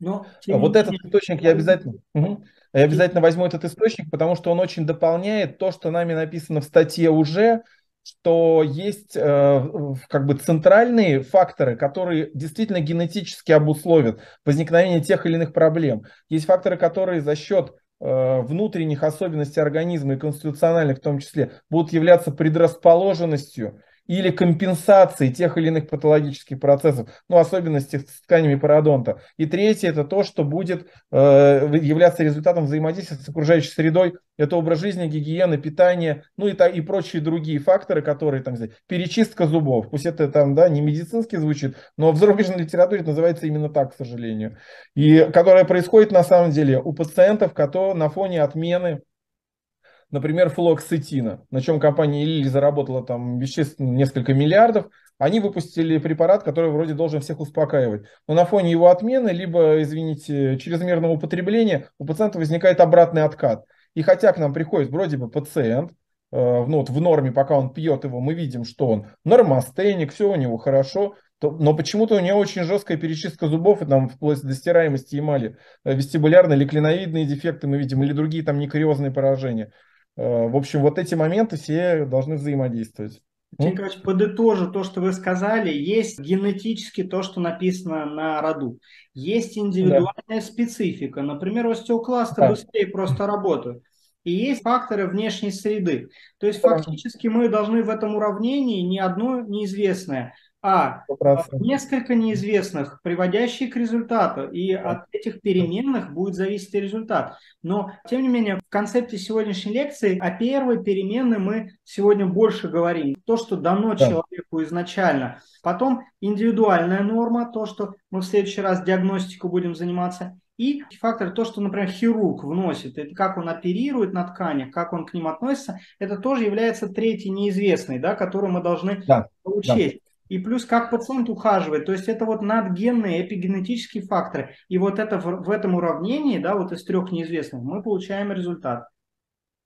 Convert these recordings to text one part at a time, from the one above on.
Но, вот этот источник я обязательно, угу, я обязательно возьму этот источник, потому что он очень дополняет то, что нами написано в статье уже, что есть э, как бы центральные факторы, которые действительно генетически обусловят возникновение тех или иных проблем. Есть факторы, которые за счет э, внутренних особенностей организма и конституциональных в том числе будут являться предрасположенностью или компенсации тех или иных патологических процессов, ну, особенности с тканями пародонта. И третье, это то, что будет э, являться результатом взаимодействия с окружающей средой. Это образ жизни, гигиена, питание, ну и, та, и прочие другие факторы, которые там, сказать, перечистка зубов. Пусть это там, да, не медицински звучит, но в зарубежной литературе это называется именно так, к сожалению. И которая происходит на самом деле у пациентов, которые на фоне отмены например, флуоксетина, на чем компания Лили заработала там вещественно несколько миллиардов, они выпустили препарат, который вроде должен всех успокаивать. Но на фоне его отмены, либо, извините, чрезмерного употребления, у пациента возникает обратный откат. И хотя к нам приходит вроде бы пациент, э, ну, вот в норме, пока он пьет его, мы видим, что он нормостейник, все у него хорошо, то, но почему-то у него очень жесткая перечистка зубов, и там вплоть до стираемости эмали, э, вестибулярные или клиновидные дефекты мы видим, или другие там некариозные поражения. Э, в общем, вот эти моменты все должны взаимодействовать. Николаевич, подытожу то, что вы сказали. Есть генетически то, что написано на роду. Есть индивидуальная да. специфика. Например, остеокласты да. быстрее просто работают. И есть факторы внешней среды. То есть фактически мы должны в этом уравнении ни одно неизвестное а 100%. несколько неизвестных, приводящих к результату, и от этих переменных будет зависеть результат. Но, тем не менее, в концепте сегодняшней лекции о первой переменной мы сегодня больше говорим. То, что дано да. человеку изначально. Потом индивидуальная норма, то, что мы в следующий раз диагностику будем заниматься. И фактор, то, что, например, хирург вносит, это как он оперирует на тканях, как он к ним относится, это тоже является третий неизвестный, да, который мы должны да, учесть. Да и плюс как пациент ухаживает. То есть это вот надгенные эпигенетические факторы. И вот это в, в этом уравнении, да, вот из трех неизвестных, мы получаем результат.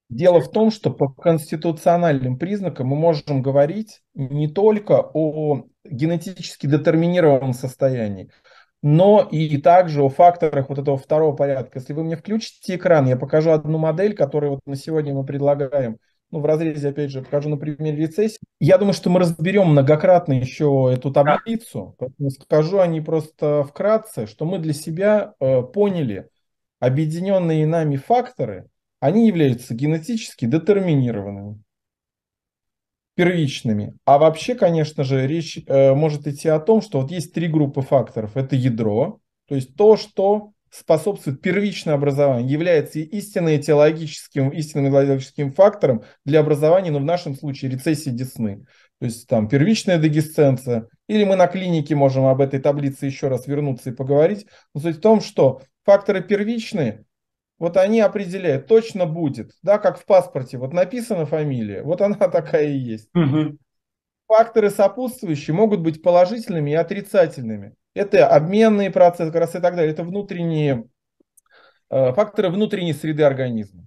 Дело в том, что по конституциональным признакам мы можем говорить не только о генетически детерминированном состоянии, но и также о факторах вот этого второго порядка. Если вы мне включите экран, я покажу одну модель, которую вот на сегодня мы предлагаем – ну, в разрезе, опять же, покажу на примере рецессии. Я думаю, что мы разберем многократно еще эту таблицу, поэтому скажу они просто вкратце, что мы для себя э, поняли, объединенные нами факторы, они являются генетически детерминированными, первичными. А вообще, конечно же, речь э, может идти о том, что вот есть три группы факторов. Это ядро, то есть то, что способствует первичное образование, является истинным этиологическим, истинным этиологическим фактором для образования, но в нашем случае рецессии десны. То есть там первичная дегесценция, или мы на клинике можем об этой таблице еще раз вернуться и поговорить. Но суть в том, что факторы первичные, вот они определяют, точно будет, да, как в паспорте, вот написана фамилия, вот она такая и есть. Угу. Факторы сопутствующие могут быть положительными и отрицательными. Это обменные процессы как раз и так далее. Это внутренние э, факторы внутренней среды организма.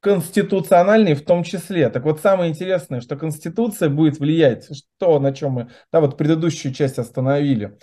Конституциональные в том числе. Так вот, самое интересное, что Конституция будет влиять, что, на чем мы да, вот предыдущую часть остановили,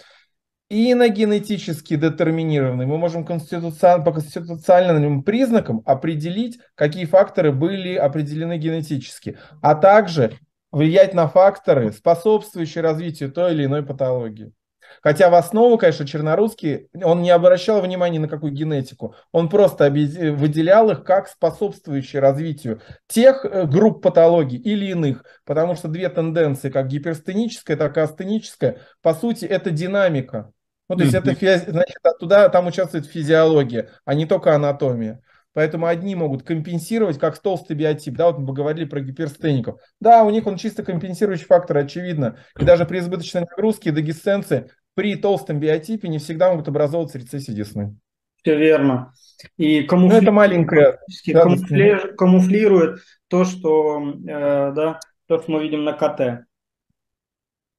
и на генетически детерминированные. Мы можем конституцион, по конституциональным признакам определить, какие факторы были определены генетически, а также влиять на факторы, способствующие развитию той или иной патологии. Хотя в основу, конечно, Чернорусский, он не обращал внимания на какую генетику. Он просто выделял их как способствующие развитию тех э, групп патологий или иных. Потому что две тенденции, как гиперстеническая, так и астеническая, по сути, это динамика. Ну, то есть это, значит, туда, там участвует физиология, а не только анатомия. Поэтому одни могут компенсировать, как толстый биотип. Да, вот мы поговорили про гиперстеников. Да, у них он чисто компенсирующий фактор, очевидно. И даже при избыточной нагрузке и дегесценции при толстом биотипе не всегда могут образовываться рецессии десны. Все верно. И камуфли... Ну, это маленькое. Камуфли... Камуфлирует то, что, э, да, то, что мы видим на КТ.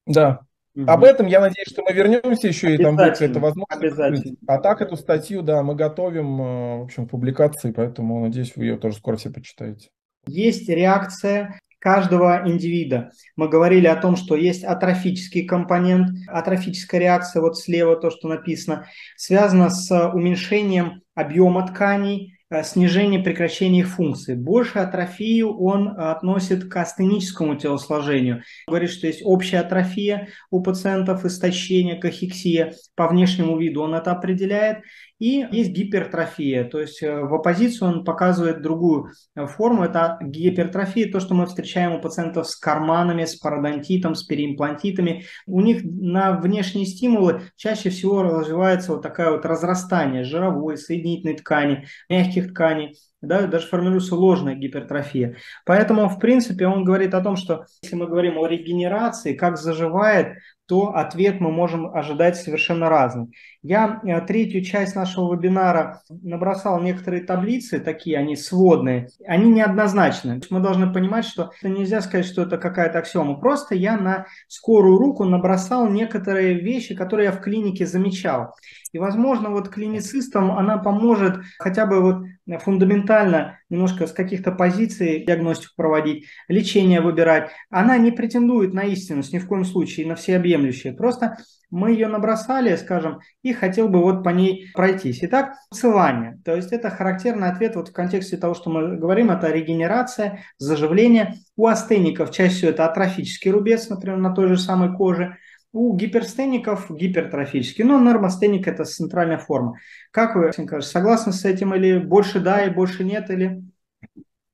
Да. Угу. Об этом я надеюсь, что мы вернемся еще и там будет это возможно. Обязательно. А так эту статью, да, мы готовим, э, в общем, публикации, поэтому надеюсь, вы ее тоже скоро все почитаете. Есть реакция каждого индивида. Мы говорили о том, что есть атрофический компонент, атрофическая реакция, вот слева то, что написано, связана с уменьшением объема тканей, Э, снижение прекращения их функций. Больше атрофию он относит к астеническому телосложению. Говорит, что есть общая атрофия у пациентов, истощение, кахексия. По внешнему виду он это определяет. И есть гипертрофия, то есть э, в оппозицию он показывает другую э, форму. Это гипертрофия, то, что мы встречаем у пациентов с карманами, с пародонтитом, с переимплантитами. У них на внешние стимулы чаще всего развивается вот такая вот разрастание жировой, соединительной ткани, мягких тканей да, даже формируется ложная гипертрофия. Поэтому, в принципе, он говорит о том, что если мы говорим о регенерации, как заживает, то ответ мы можем ожидать совершенно разный. Я э, третью часть нашего вебинара набросал некоторые таблицы, такие они сводные, они неоднозначны. Мы должны понимать, что это нельзя сказать, что это какая-то аксиома. Просто я на скорую руку набросал некоторые вещи, которые я в клинике замечал. И, возможно, вот клиницистам она поможет хотя бы вот фундаментально немножко с каких-то позиций диагностику проводить, лечение выбирать. Она не претендует на истинность ни в коем случае, на всеобъемлющее. Просто мы ее набросали, скажем, и хотел бы вот по ней пройтись. Итак, целание. То есть это характерный ответ вот в контексте того, что мы говорим, это регенерация, заживление. У астеников чаще всего это атрофический рубец, например, на той же самой коже. У гиперстеников гипертрофический, но нормостеник – это центральная форма. Как вы, кажется, согласны с этим или больше да и больше нет? Или...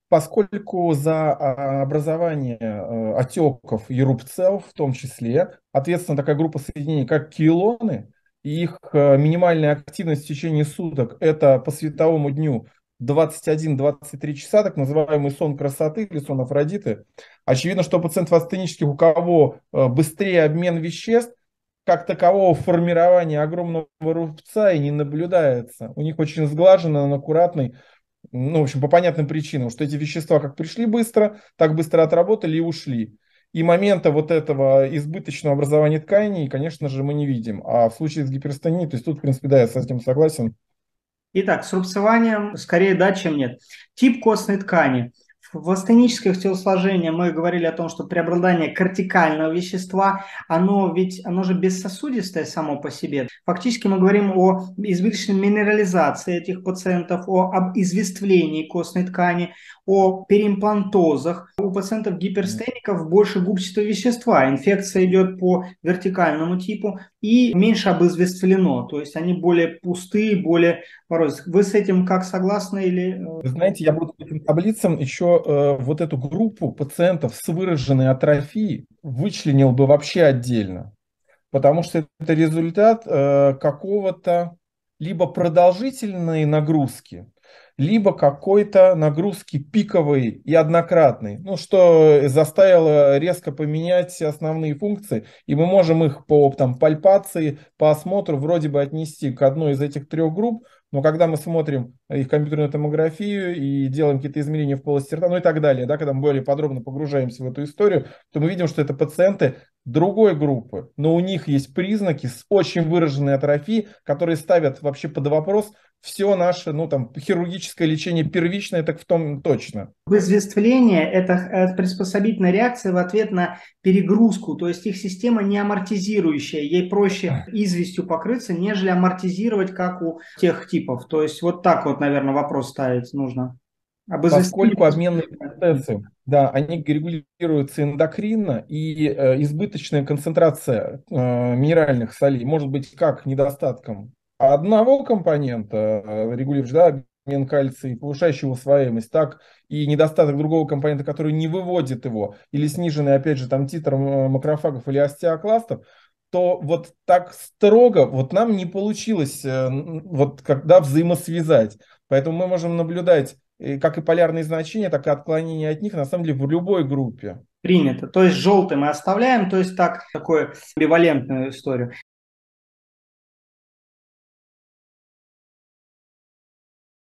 Поскольку за а, образование э, отеков и в том числе ответственна такая группа соединений, как килоны, и их э, минимальная активность в течение суток – это по световому дню 21-23 часа, так называемый сон красоты или сон Афродиты. Очевидно, что пациентов астенических, у кого э, быстрее обмен веществ, как такового формирования огромного рубца и не наблюдается. У них очень сглаженный, аккуратный, ну, в общем, по понятным причинам, что эти вещества как пришли быстро, так быстро отработали и ушли. И момента вот этого избыточного образования тканей, конечно же, мы не видим. А в случае с гиперстонией, то есть тут, в принципе, да, я с этим согласен, Итак, с рубцеванием скорее да, чем нет. Тип костной ткани. В астенических телосложениях мы говорили о том, что преобладание кортикального вещества, оно ведь, оно же бессосудистое само по себе. Фактически мы говорим о избыточной минерализации этих пациентов, о об извествлении костной ткани, о переимплантозах. У пациентов гиперстеников больше губчатого вещества. Инфекция идет по вертикальному типу и меньше обызвествлено. То есть они более пустые, более порозистые. Вы с этим как согласны или... Вы знаете, я буду по этим таблицам еще э, вот эту группу пациентов с выраженной атрофией вычленил бы вообще отдельно. Потому что это результат э, какого-то либо продолжительной нагрузки, либо какой-то нагрузки пиковой и однократной, ну, что заставило резко поменять основные функции, и мы можем их по там, пальпации, по осмотру вроде бы отнести к одной из этих трех групп, но когда мы смотрим их компьютерную томографию и делаем какие-то измерения в полости рта, ну и так далее, да, когда мы более подробно погружаемся в эту историю, то мы видим, что это пациенты другой группы, но у них есть признаки с очень выраженной атрофией, которые ставят вообще под вопрос все наше, ну там, хирургическое лечение первичное, так в том точно. Вызвествление – это приспособительная реакция в ответ на перегрузку, то есть их система не амортизирующая, ей проще известью покрыться, нежели амортизировать, как у тех типов. То есть вот так вот, наверное, вопрос ставить нужно. Об Поскольку обменные процессы, да, они регулируются эндокринно, и э, избыточная концентрация э, минеральных солей может быть как недостатком одного компонента, э, регулирующего да, обмен кальция, повышающий усвояемость, так и недостаток другого компонента, который не выводит его, или сниженный, опять же, там титр э, макрофагов или остеокластов, то вот так строго вот нам не получилось э, вот когда взаимосвязать. Поэтому мы можем наблюдать как и полярные значения, так и отклонения от них, на самом деле, в любой группе принято. То есть желтый мы оставляем, то есть так, такую амбивалентную историю.